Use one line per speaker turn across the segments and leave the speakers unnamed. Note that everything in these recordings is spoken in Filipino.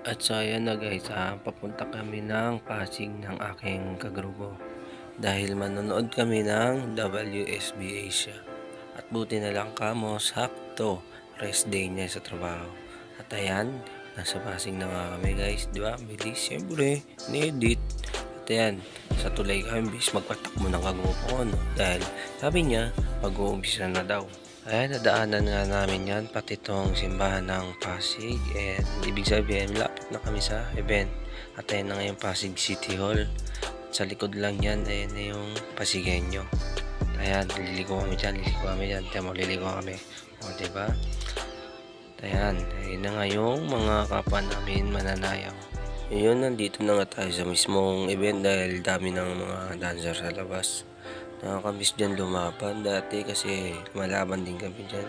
At so ayan na guys, ah, papunta kami ng Pasig ng aking kagrupo. Dahil manonood kami ng WSB Asia. At buti na lang kamo, sakto, rest day niya sa trabaho. At ayan, nasa Pasig na nga kami guys, di ba? Bilis, siyempre, ni-edit. At ayan, sa tulay kami, bis magpatakbo ng kagrupo ko, no? Dahil sabi niya, mag-uumpisa na daw. Ayan, nadaanan nga namin yan, pati itong simbahan ng Pasig. And ibig sabihin, lapit na kami sa event. At ayan na nga yung Pasig City Hall. At sa likod lang yan, ayan na yung Pasigenyo. Ayan, liligo kami dyan, liligo kami dyan. Tiyan mo, liligo kami. O, diba? Ayan, ayun na nga yung mga kapwa namin mananayaw. Yun, nandito na nga tayo sa mismong event dahil dami ng mga dancer sa labas. Nakakamiss dyan lumaban dati kasi malaban din kami dyan.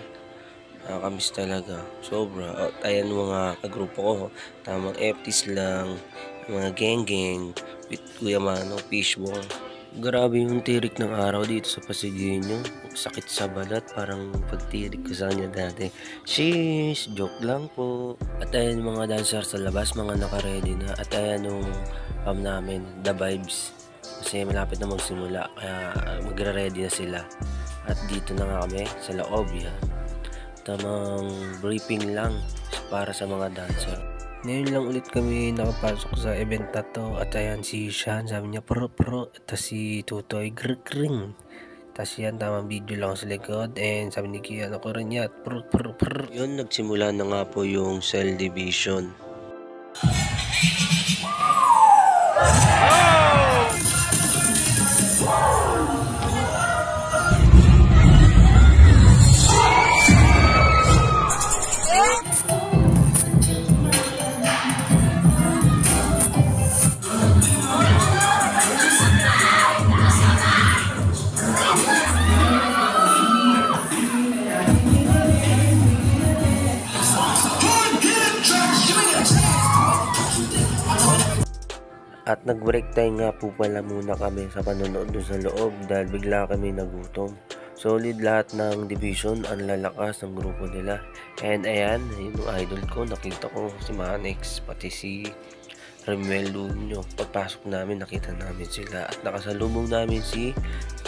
Nakakamiss talaga. Sobra. At ayan mga kagrupo ko. Tamang FTs lang. Mga geng-geng. With Kuya Mano, Fishbone. Grabe yung tirik ng araw dito sa Pasigueño. Sakit sa balat. Parang pagtirik ko sa kanya dati. Sheesh! Joke lang po. At ayan mga dancer sa labas. Mga naka-ready na. At ayan yung pam namin. The Vibes kasi malapit na magsimula kaya magre-ready na sila. At dito na nga kami sa loob yan tamang briefing lang para sa mga dancer. Ngayon lang ulit kami nakapasok sa event na to. At ayan si Sean sabi niya pro pro. At si Tutoy grring tas yan tamang video lang sa likod. And sabi ni Kian ako rin yan? Pro pro pro. Yun nagsimula na nga po yung cell division At nag-break time nga po pala muna kami sa panonood doon sa loob dahil bigla kami nagutom. Solid lahat ng division, ang lalakas ng grupo nila. And ayan, yung idol ko, nakita ko si Manex, pati si Remuel Lunyo. Pagpasok namin, nakita namin sila. At nakasalubong namin si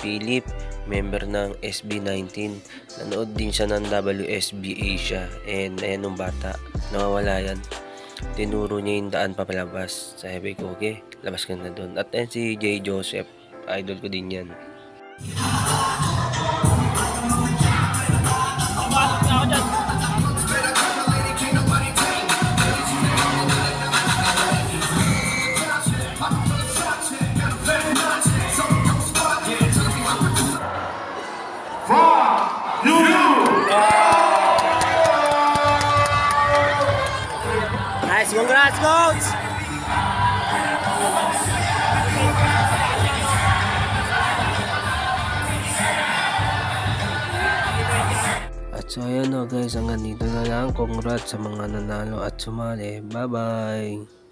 Philip, member ng SB19. Nanood din siya ng WSB Asia. And ayan yung bata, nawawala yan tinuro niya yung daan papalabas. Sabi ko, okay, labas ka na doon. At yan si J. Joseph, idol ko din yan.
Nice, congrats, coach!
At so ayan o guys, hanggang dito na lang. Congrats sa mga nanalo at sumali. Bye-bye!